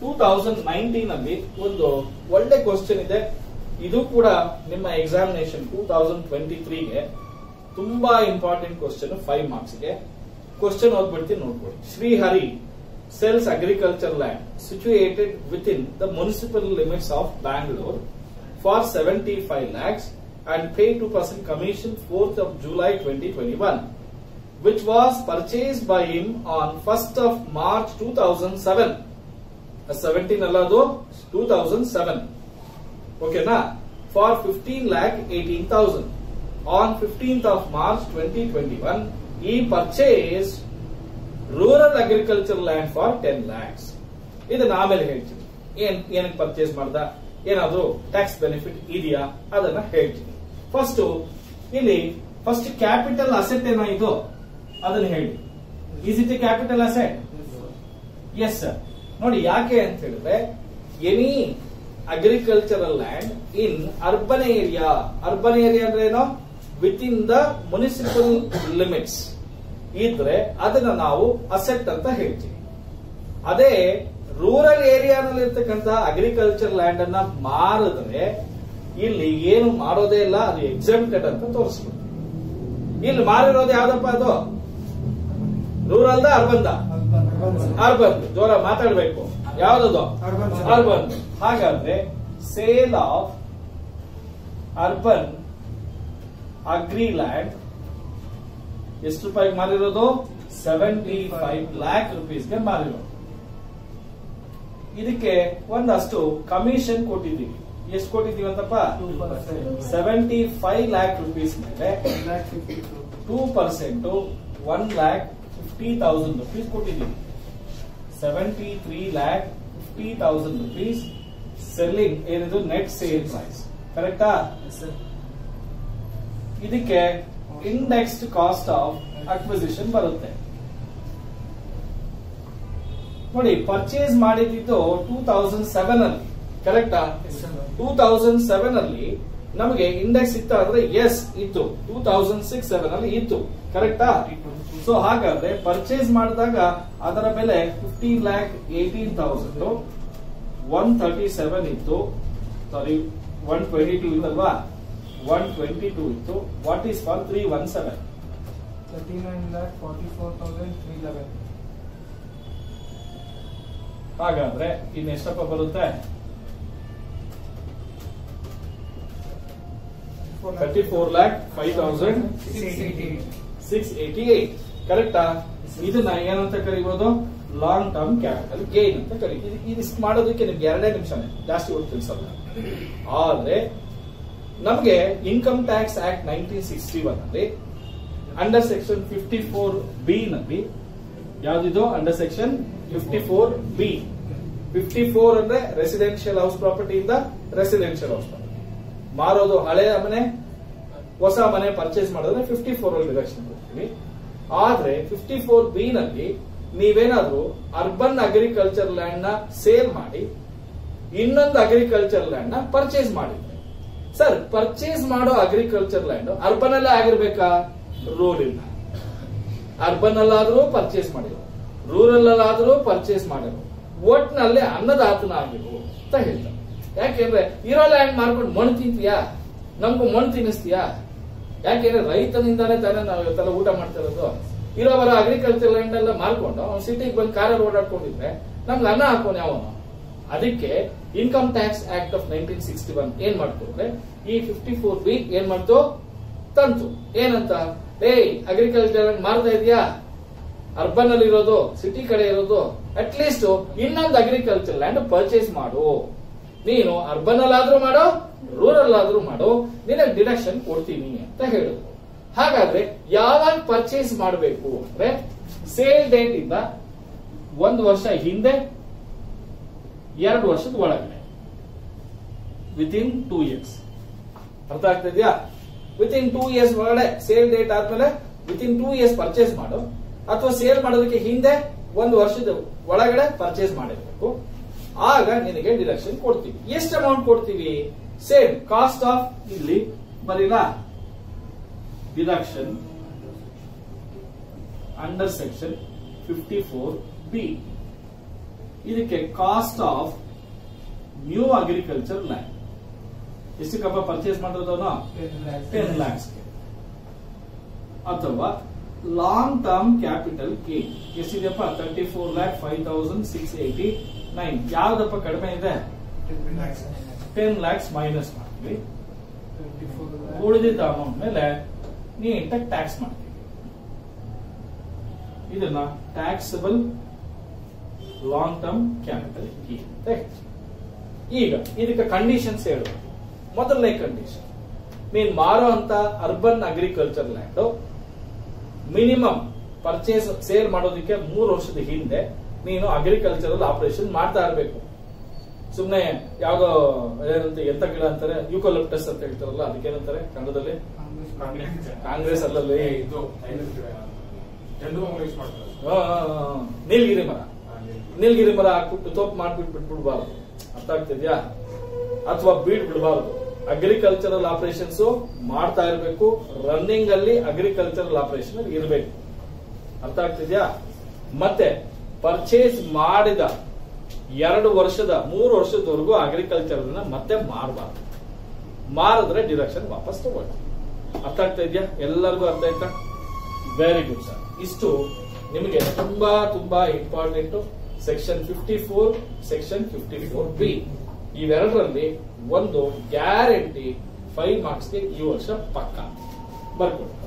Two thousand nineteen ಒಂದು ಒಳ್ಳೆ question ಇದೆ. ಇದು ಕೂಡ ನಿಮ್ಮ ಎಕ್ಸಾಮಿನೇಷನ್ ಟೂ ತೌಸಂಡ್ ಟ್ವೆಂಟಿ ತ್ರೀಗೆ ತುಂಬಾ ಇಂಪಾರ್ಟೆಂಟ್ ಕ್ವಶನ್ ಫೈವ್ ಮಾರ್ಕ್ಸ್ಗೆ ಕ್ವಶನ್ ಓದ್ಬಿಡ್ತೀನಿ ನೋಡ್ಬೋದು. Srihari sells agriculture land situated within the municipal limits of Bangalore for seventy five lakhs and pay two percent commission fourth of July twenty twenty one which was purchase by him on first of March two thousand seven 17 ಅಲ್ಲ ಅದು? 2007 ಓಕೆನಾ for 15 lakh 18000 on 15th of March 2021 he purchased rural agriculture land for ten lakhs ಇದನ್ನ ಆಮೇಲೆ ಹೇಳ್ತೀನಿ. ಏನ್ ಏನಕ್ಕೆ purchase ಮಾಡ್ದ? ಏನಾದ್ರೂ ಟ್ಯಾಕ್ಸ್ ಬೆನಿಫಿಟ್ ಇದೆಯಾ? ಅದನ್ನ ಹೇಳ್ತೀನಿ. ಫಸ್ಟ್ ಇಲ್ಲಿ ಫಸ್ಟ್ ಕ್ಯಾಪಿಟಲ್ ಅಸೆಟ್ ಏನೋ ಇದು? ಅದನ್ನ ಹೇಳಿ. Is it capital asset yes sir ನೋಡಿ ಯಾಕೆ ಅಂತ ಹೇಳಿದ್ರೆ any agricultural land in urban area urban area ಅಂದ್ರೆ ಏನೋ? ವಿತ್ ದ ಮುನಿಸಿಪಲ್ ಲಿಮಿಟ್ಸ್ ಇದ್ರೆ ಅದನ್ನ ನಾವು ಅಸೆಟ್ ಅಂತ ಹೇಳ್ತೀವಿ. ಅದೇ ರೂರಲ್ ಏರಿಯಾನಲ್ಲಿ ಇರ್ತಕ್ಕಂತ ಅಗ್ರಿಕಲ್ಚರ್ ಲ್ಯಾಂಡ್ ಅನ್ನ ಮಾರಿದ್ರೆ ಇಲ್ಲಿ ಏನು ಮಾಡೋದೇ ಇಲ್ಲ, ಅದು ಎಕ್ಸೆಂಪ್ಟೆಡ್ ಅಂತ ತೋರಿಸ್ಬೇಕು. ಇಲ್ಲಿ ಮಾರಿರೋದು ಯಾವ್ದಪ್ಪ ಅದು? ರೂರಲ್ ದ ಅರ್ಬನ್ ಜೋರ ಮಾತಾಡ್ಬೇಕು. ಯಾವ್ದದು? ಅರ್ಬನ್ ಹಾಗಾದ್ರೆ sale of urban agri land ಎಷ್ಟು ರೂಪಾಯಿಗೆ ಮಾರಿರೋದು? ಸೆವೆಂಟಿ ಫೈವ್ ಲ್ಯಾಕ್ ರುಪೀಸ್ಗೆ ಮಾರಿರೋದು. ಇದಕ್ಕೆ ಒಂದಷ್ಟು ಕಮಿಷನ್ ಕೊಟ್ಟಿದ್ದೀವಿ. ಎಷ್ಟು ಕೊಟ್ಟಿದ್ದೀವಿ ಅಂತಪ್ಪ? ಸೆವೆಂಟಿ ಫೈವ್ ಲ್ಯಾಕ್ ರುಪೀಸ್ ಮೇಲೆ two percent one lakh fifty thousand rupees ಕೊಟ್ಟಿದ್ದೀವಿ. Seventy lakh fifty thousand rupees selling ಏನಿದು ನೆಟ್ ಸೇಲ್ ಪ್ರೈಸ್ ಕರೆಕ್ಟಾ ಇದಕ್ಕೆ ಇಂಡೆಕ್ಸ್ಡ್ ಕಾಸ್ಟ್ ಆಫ್ ಅಕ್ವಿಸಿಷನ್ ಬರುತ್ತೆ. ನೋಡಿ ಪರ್ಚೇಸ್ ಮಾಡಿದ್ದು ಟೂ ತೌಸಂಡ್ ಸೆವೆನ್ ಅಲ್ಲಿ. ಕರೆಕ್ಟಾ ಟೂ ತೌಸಂಡ್ ಸೆವೆನ್ ಅಲ್ಲಿ ನಮಗೆ ಇಂಡೆಕ್ಸ್ ಇತ್ತು ಅಂದ್ರೆ ಎಸ್ ಇತ್ತು. ಟೂ ತೌಸಂಡ್ ಸಿಕ್ಸ್ ಸೆವೆನ್ ಅಲ್ಲಿ ಇತ್ತು. ಕರೆಕ್ಟಾ ಸೊ ಹಾಗಾದ್ರೆ ಪರ್ಚೇಸ್ ಮಾಡಿದಾಗ ಅದರ ಬೆಲೆ fifteen lakh eighteen thousand one thirty seven ಇತ್ತು. ಸಾರಿ ಒನ್ ಟ್ವೆಂಟಿ ಟೂ ಇಲ್ಲಲ್ವಾ ಒನ್ ಟ್ವೆಂಟಿ ಟೂ ಇತ್ತು. What is for three one seven thirty nine lakh forty four thousand three eleven ಹಾಗಾದ್ರೆ ಇನ್ನೆಷ್ಟಪ್ಪ ಬರುತ್ತೆ? Thirty four lakh five thousand six eighty eight ಕರೆಕ್ಟಾ ಇದನ್ನ ಏನಂತ ಕರಿಬಹುದು ಲಾಂಗ್ ಟರ್ಮ್ ಕ್ಯಾಪಿಟಲ್ ಗೇನ್ ಅಂತ ಕರಿ ಇದಿಷ್ಟು ಮಾಡೋದಕ್ಕೆ ನಿಮ್ಗೆ ಎರಡೇ ನಿಮಿಷನೇ ಜಾಸ್ತಿ ಹೊತ್ತು ತಿಳಿಸಲ್ಲ. ಆದ್ರೆ ನಮಗೆ income tax act nineteen sixty one ಅಲ್ಲಿ under section fifty four B ನಲ್ಲಿ ಯಾವ್ದಿದು? Under section fifty four B fifty four ಅಂದ್ರೆ ರೆಸಿಡೆನ್ಷಿಯಲ್ ಹೌಸ್ ಪ್ರಾಪರ್ಟಿ ಇಂದ ರೆಸಿಡೆನ್ಷಿಯಲ್ ಹೌಸ್ ಪ್ರಾಪರ್ಟಿ ಮಾರೋದು ಹಳೆಯ ಮನೆ, ಹೊಸ ಮನೆ ಪರ್ಚೇಸ್ ಮಾಡಿದ್ರೆ ಫಿಫ್ಟಿ ಫೋರ್ ಅಲ್ಲಿ ರಿಡಕ್ಷನ್ ಕೊಡ್ತೀವಿ. ಆದ್ರೆ ಫಿಫ್ಟಿ ಫೋರ್ ಬಿ ನಲ್ಲಿ ನೀವೇನಾದ್ರೂ ಅರ್ಬನ್ ಅಗ್ರಿಕಲ್ಚರ್ ಲ್ಯಾಂಡ್ನ ಸೇಲ್ ಮಾಡಿ, ಇನ್ನೊಂದು ಅಗ್ರಿಕಲ್ಚರ್ ಲ್ಯಾಂಡ್ನ ಪರ್ಚೇಸ್ ಮಾಡಿದ್ರೆ ಸರ್ ಪರ್ಚೇಸ್ ಮಾಡೋ ಅಗ್ರಿಕಲ್ಚರ್ ಲ್ಯಾಂಡ್ ಅರ್ಬನ್ ಅಲ್ಲೇ ಆಗಿರ್ಬೇಕಾ? ರೂಲ್ ಇಲ್ಲ. ಅರ್ಬನ್ ಅಲ್ಲಾದ್ರೂ ಪರ್ಚೇಸ್ ಮಾಡಿರೋ ರೂರಲ್ ಅಲ್ಲಾದ್ರೂ ಪರ್ಚೇಸ್ ಮಾಡಿರೋ ಒಟ್ನಲ್ಲಿ ಅನ್ನದಾತನಾಗಿರು ಅಂತ ಹೇಳ್ತಾರೆ. ಯಾಕೆಂದ್ರೆ ಇರೋ ಲ್ಯಾಂಡ್ ಮಾರ್ಕೊಂಡು ಮಣ್ಣು ತಿಂತೀಯಾ? ನಮ್ಗೂ ಮಣ್ಣು ತಿನ್ನಿಸ್ತೀಯಾ? ಯಾಕೆಂದ್ರೆ ರೈತನಿಂದಾನೇ ತಾನೇ ನಾವು ಇವತ್ತೆಲ್ಲ ಊಟ ಮಾಡ್ತಾ ಇರೋದು. ಇರೋ ಬರೋ ಅಗ್ರಿಕಲ್ಚರ್ ಲ್ಯಾಂಡ್ ಎಲ್ಲ ಮಾರ್ಕೊಂಡು ಅವ್ನು ಸಿಟಿಗೆ ಬಂದು ಕಾರಲ್ಲಿ ಓಡಾಡ್ಕೊಂಡಿದ್ರೆ ನಮ್ಗೆ ಅನ್ನ ಹಾಕೋನೆ ಅವನು ಅದಕ್ಕೆ income tax act of nineteen sixty one ಏನ್ ಮಾಡ್ತು ಅಂದ್ರೆ ಈ ಫಿಫ್ಟಿ ಫೋರ್ ಬಿ ಏನ್ ಮಾಡ್ತು? ತಂತು. ಏನಂತ? ಏ ಅಗ್ರಿಕಲ್ಚರ್ ಮಾರ್ತಾ ಇದೆಯಾ? ಅರ್ಬನ್ ಅಲ್ಲಿ ಇರೋದು ಸಿಟಿ ಕಡೆ ಇರೋದು ಅಟ್ ಲೀಸ್ಟ್ ಇನ್ನೊಂದು ಅಗ್ರಿಕಲ್ಚರ್ ಲ್ಯಾಂಡ್ ಪರ್ಚೇಸ್ ಮಾಡು. ನೀನು ಅರ್ಬನ್ ಅಲ್ಲಾದ್ರೂ ಮಾಡೋ ರೂರಲ್ ಆದ್ರೂ ಮಾಡೋ, ನಿನಗೆ ಡಿಡಕ್ಷನ್ ಕೊಡ್ತೀನಿ ಅಂತ ಹೇಳಿದ್ರು ಹಾಗಾದ್ರೆ ಯಾವಾಗ ಪರ್ಚೇಸ್ ಮಾಡಬೇಕು ಅಂದ್ರೆ ಸೇಲ್ ಡೇಟ್ ಇಂದ ಒಂದು ವರ್ಷ ಹಿಂದೆ, ಎರಡು ವರ್ಷದ ಒಳಗಡೆ. ವಿತ್ ಇನ್ ಟೂ ಇಯರ್ಸ್ ಅರ್ಥ ಆಗ್ತಿದ್ಯಾ ವಿತ್ ಇನ್ ಟೂ ಇಯರ್ಸ್ ಒಳಗಡೆ ಸೇಲ್ ಡೇಟ್ ಆದ್ಮೇಲೆ within two years purchase ಮಾಡು. ಅಥವಾ ಸೇಲ್ ಮಾಡೋದಕ್ಕೆ ಹಿಂದೆ ಒಂದು ವರ್ಷದ ಒಳಗಡೆ ಪರ್ಚೇಸ್ ಮಾಡಿರ್ಬೇಕು. ಆಗ ನಿನಗೆ ಡಿಡಕ್ಷನ್ ಕೊಡ್ತೀವಿ. ಎಷ್ಟು ಅಮೌಂಟ್ ಕೊಡ್ತೀವಿ? ಸೇಮ್ ಕಾಸ್ಟ್ ಆಫ್ ಇಲ್ಲಿ ಬರೀಲಾ? Deduction under section fifty four B ಇದಕ್ಕೆ cost of new agriculture land ಎಷ್ಟಕ್ಕಪ್ಪ purchase ಮಾಡಿರೋದವನು ಟೆನ್ ಲ್ಯಾಕ್ಸ್ ಅಥವಾ long term capital gain ಎಷ್ಟಿದೆಯಪ್ಪ? Thirty four lakh five thousand six eighty nine ಯಾವ್ದಪ್ಪ ಕಡಿಮೆ ಇದೆ? ಟೆನ್ ಲ್ಯಾಕ್ಸ್ ಮೈನಸ್ ಮಾಡ್ತೀವಿ. ಉಳಿದಿದ್ದ ಅಮೌಂಟ್ ಮೇಲೆ ನೀಟಾಗಿ ಟ್ಯಾಕ್ಸ್ ಮಾಡ್ತೀವಿ. ಇದನ್ನ taxable long term capital gain ಅಂತ ಈಗ ಇದಕ್ಕೆ ಕಂಡೀಷನ್ಸ್ ಹೇಳುವ ಮೊದಲನೇ ಕಂಡೀಷನ್ ನೀನ್ ಮಾರೋ ಅಂತ urban agriculture land minimum purchase sale ಮಾಡೋದಕ್ಕೆ ಮೂರು ವರ್ಷದ ಹಿಂದೆ ನೀನು ಅಗ್ರಿಕಲ್ಚರಲ್ ಆಪರೇಷನ್ ಮಾಡ್ತಾ ಇರಬೇಕು. ಸುಮ್ನೆ ಯಾವ್ದೋ ಏನಂತ ಎಂತ ಗಿಡ ಅಂತಾರೆ ಯೂಕೋಲಿಪ್ಟಸ್ ಅಂತ ಹೇಳ್ತಾರಲ್ಲ ಅದಕ್ಕೇನಂತಾರೆ ಕನ್ನಡದಲ್ಲಿ? ಕಾಂಗ್ರೆಸ್ ಅಲ್ಲಲ್ಲಿ. ನೀಲಗಿರಿ ಮರ. ನೀಲ್ಗಿರಿ. ಮರ ಹಾಕ್ಬಿಟ್ಟು ತೋಪ್ ಮಾಡ್ಬಿಟ್ಟು ಬಿಟ್ಬಿಡ್ಬಾರ್ದು ಅರ್ಥ ಆಗ್ತಿದ್ಯಾ? ಅಥವಾ ಬೀಡ್ ಬಿಡಬಾರ್ದು ಅಗ್ರಿಕಲ್ಚರಲ್ ಆಪರೇಷನ್ಸ್ ಮಾಡ್ತಾ ಇರಬೇಕು. ರನ್ನಿಂಗ್ ಅಲ್ಲಿ ಅಗ್ರಿಕಲ್ಚರಲ್ ಆಪರೇಷನ್ ಇರಬೇಕು. ಅರ್ಥ ಆಗ್ತಿದ್ಯಾ? ಮತ್ತೆ ಪರ್ಚೇಸ್ ಮಾಡಿದ ಎರಡು ವರ್ಷದ, ಮೂರು ವರ್ಷದವರೆಗೂ ಅಗ್ರಿಕಲ್ಚರ್ ಮತ್ತೆ ಮಾರಬಾರ್ದು. ಮಾರಿದ್ರೆ ಡಿರೆಕ್ಷನ್ ವಾಪಸ್ ತಗೊಳ್ಳಿ. ಅರ್ಥ ಆಗ್ತಾ ಇದೆಯಾ? ಎಲ್ಲರಿಗೂ ಅರ್ಥ ಆಯ್ತಾ? ವೆರಿ ಗುಡ್ ಸರ್ ಇಷ್ಟು ನಿಮಗೆ ತುಂಬಾ ತುಂಬಾ important section fifty four section fifty four B ಇವೆರಡರಲ್ಲಿ ಒಂದು ಗ್ಯಾರಂಟಿ ಫೈವ್ ಮಾರ್ಕ್ಸ್ಗೆ ಈ ವರ್ಷ ಪಕ್ಕ. ಬರ್ಕೊಡಿ.